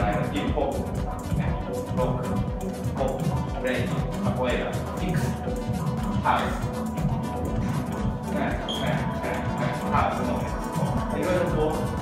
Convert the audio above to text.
like hip hop, rock, pop, reggae, capoeira, mix, house, house, house, house, house, house, house, house, house, house, house, house, house,